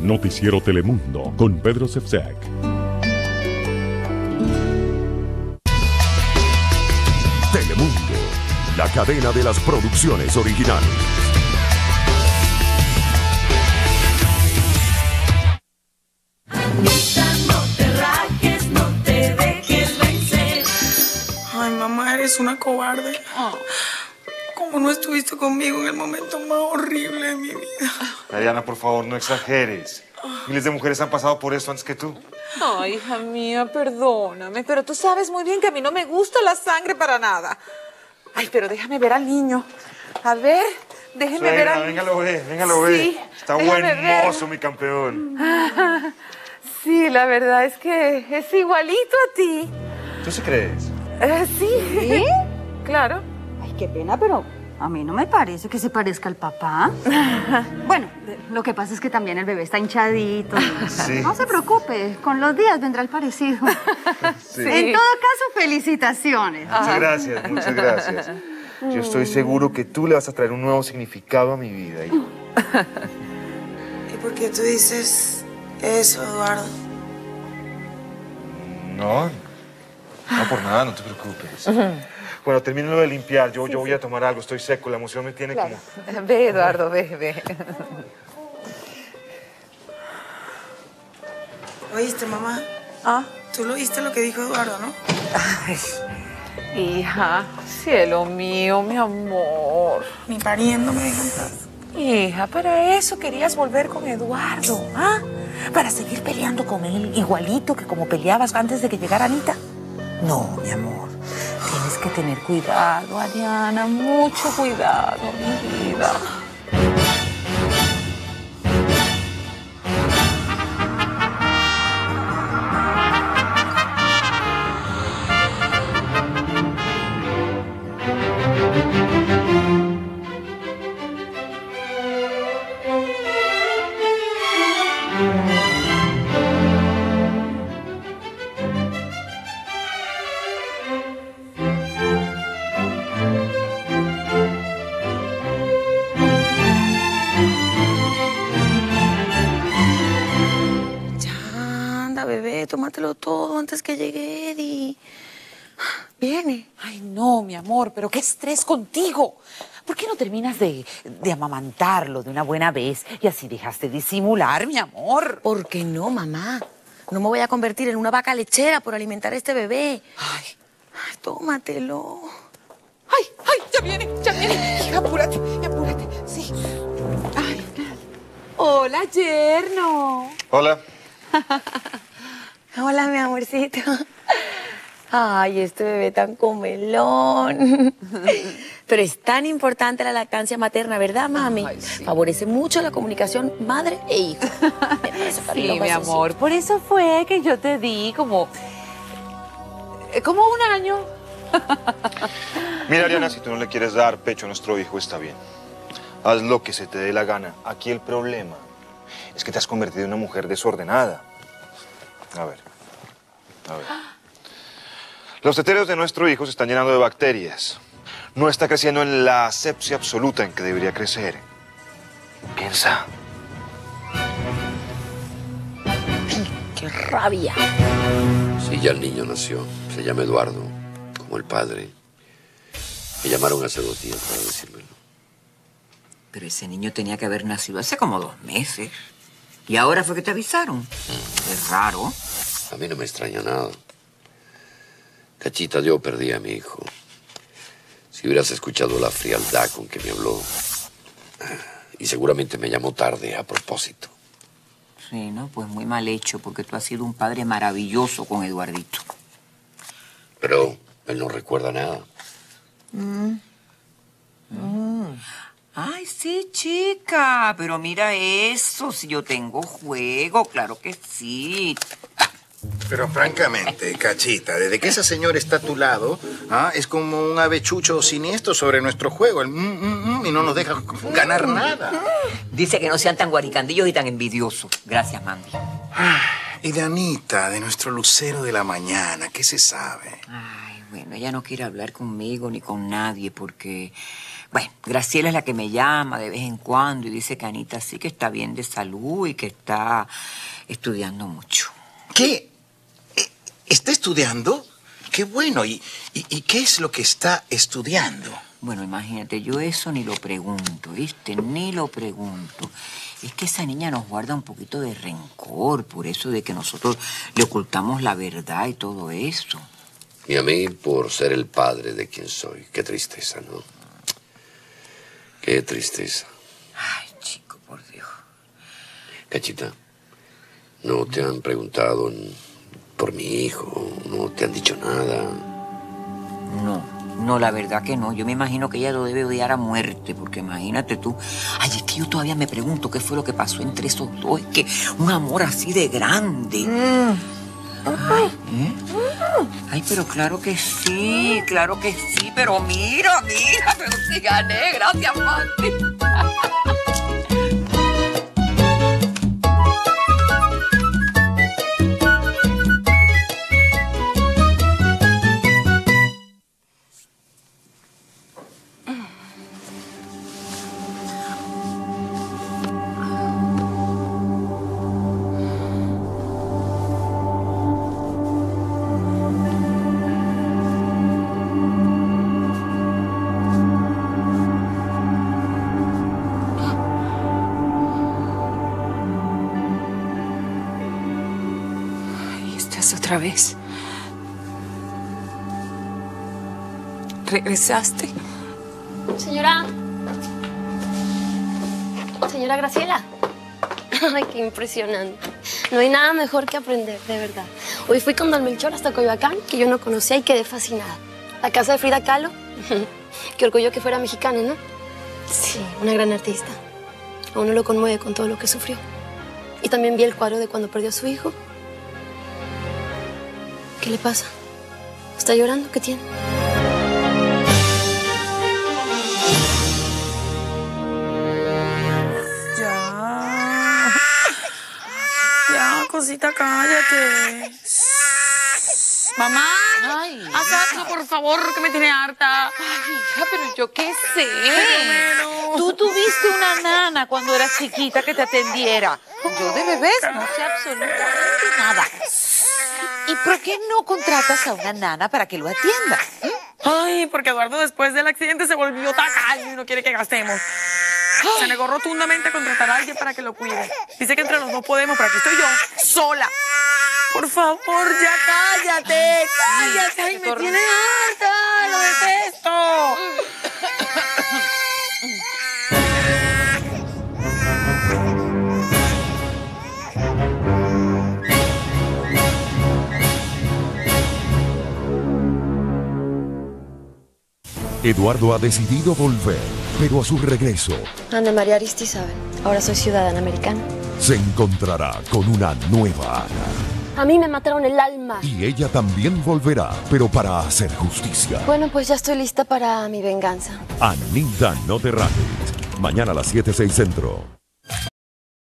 Noticiero Telemundo con Pedro Sefsac. Telemundo, la cadena de las producciones originales. Ay, mamá, eres una cobarde. ¿Cómo no estuviste conmigo en el momento más horrible de mi vida? Diana, por favor, no exageres. Miles de mujeres han pasado por esto antes que tú. Ay, hija mía, perdóname, pero tú sabes muy bien que a mí no me gusta la sangre para nada. Ay, pero déjame ver al niño. A ver, déjeme ver al venga, lo ve, venga, lo ve. Sí, Está mozo, mi campeón. Sí, la verdad es que es igualito a ti. ¿Tú sí crees? Eh, sí. ¿Sí? Claro. Ay, qué pena, pero a mí no me parece que se parezca al papá. bueno, lo que pasa es que también el bebé está hinchadito. Sí. No se preocupe, con los días vendrá el parecido. Sí. En todo caso, felicitaciones. Muchas gracias, muchas gracias. Yo estoy seguro que tú le vas a traer un nuevo significado a mi vida. hijo. ¿Y por qué tú dices eso, Eduardo? No, no por nada, no te preocupes. Bueno, termínalo de limpiar. Yo, yo voy a tomar algo. Estoy seco. La emoción me tiene como... Ve, Eduardo, ve, ve. ¿Oíste, mamá? Ah. Tú lo oíste lo que dijo Eduardo, ¿no? Ay, hija, cielo mío, mi amor. Ni pariendo me dejan. Hija, para eso querías volver con Eduardo, ¿ah? Para seguir peleando con él igualito que como peleabas antes de que llegara Anita. No, mi amor. Tienes que tener cuidado, Ariana, mucho cuidado, mi vida. Tómatelo todo antes que llegue Eddie. Viene. Ay, no, mi amor, pero qué estrés contigo. ¿Por qué no terminas de, de amamantarlo de una buena vez y así dejaste de disimular, mi amor? ¿Por qué no, mamá? No me voy a convertir en una vaca lechera por alimentar a este bebé. Ay, Ay, tómatelo. ay, ay, ya viene, ya viene. Hija, apúrate, apúrate, sí. Ay, hola, yerno. Hola. Hola, mi amorcito. Ay, este bebé tan comelón. Pero es tan importante la lactancia materna, ¿verdad, mami? Ay, sí. Favorece mucho la comunicación madre e hijo. Sí, mi amor, por eso fue que yo te di como... eh, como un año. Mira, Ariana, si tú no le quieres dar pecho a nuestro hijo, está bien. Haz lo que se te dé la gana. Aquí el problema es que te has convertido en una mujer desordenada. A ver. A ver. Los teteros de nuestro hijo se están llenando de bacterias. No está creciendo en la asepsia absoluta en que debería crecer. Piensa. ¡Qué rabia! Sí, ya el niño nació. Se llama Eduardo, como el padre. Me llamaron hace dos días para decírmelo. Pero ese niño tenía que haber nacido hace como dos meses. Y ahora fue que te avisaron. Es raro. A mí no me extraña nada. Cachita, yo perdí a mi hijo. Si hubieras escuchado la frialdad con que me habló. Y seguramente me llamó tarde a propósito. Sí, ¿no? Pues muy mal hecho, porque tú has sido un padre maravilloso con Eduardito. Pero él no recuerda nada. Ay, sí, chica, pero mira eso, si yo tengo juego, claro que sí. Pero francamente, Cachita, desde que esa señora está a tu lado, ah, es como un avechucho siniestro sobre nuestro juego, el mm, mm, mm, y no nos deja ganar nada. Dice que no sean tan guaricandillos y tan envidiosos. Gracias, Mandy. Y de Anita, de nuestro lucero de la mañana, ¿qué se sabe? Ay, bueno, ella no quiere hablar conmigo ni con nadie porque, Bueno, Graciela es la que me llama de vez en cuando y dice que Anita sí que está bien de salud y que está estudiando mucho. ¿Qué? ¿Está estudiando? Qué bueno. ¿Y, y, y qué es lo que está estudiando? Bueno, imagínate, yo eso ni lo pregunto, ¿viste? Ni lo pregunto. Es que esa niña nos guarda un poquito de rencor por eso de que nosotros le ocultamos la verdad y todo eso. Y a mí por ser el padre de quien soy. Qué tristeza, ¿no? Qué tristeza. Ay, chico, por Dios. Cachita, ¿no te han preguntado en- por mi hijo? ¿No te han dicho nada? No, no, la verdad que no. Yo me imagino que ella lo debe odiar a muerte, porque imagínate tú. Ay, es que yo todavía me pregunto qué fue lo que pasó entre esos dos. Es que un amor así de grande. Ay, ¿eh? Ay, pero claro que sí, claro que sí, pero mira, mira, pero sí gané, gracias, Mati. Vez. ¿Regresaste? Señora. Señora Graciela. Ay, qué impresionante. No hay nada mejor que aprender, de verdad. Hoy fui con Don Melchor hasta Coyoacán, que yo no conocía y quedé fascinada. La casa de Frida Kahlo. qué orgullo que fuera mexicana, ¿no? Sí, una gran artista. A uno lo conmueve con todo lo que sufrió. Y también vi el cuadro de cuando perdió a su hijo. ¿Qué le pasa? ¿Está llorando? ¿Qué tiene? Ya. Ya, cosita, cállate. Mamá, haz algo, por favor, que me tiene harta. hija, pero yo qué sé. bueno. Tú tuviste una nana cuando eras chiquita que te atendiera. Yo de bebés no sé absolutamente nada. ¿Y por qué no contratas a una nana para que lo atienda? Ay, porque Eduardo después del accidente se volvió tacaño y no quiere que gastemos. Se negó rotundamente a contratar a alguien para que lo cuide. Dice que entre los dos podemos, pero aquí estoy yo, sola. Por favor, ya cállate, cállate. Ay, me tiene harta, lo detesto. Eduardo ha decidido volver, pero a su regreso Ana María Aristizábal. Ahora soy ciudadana americana. se encontrará con una nueva Ana. A mí me mataron el alma. Y ella también volverá, pero para hacer justicia. Bueno, pues ya estoy lista para mi venganza. Anita, no te. Mañana a las 7, 6 centro.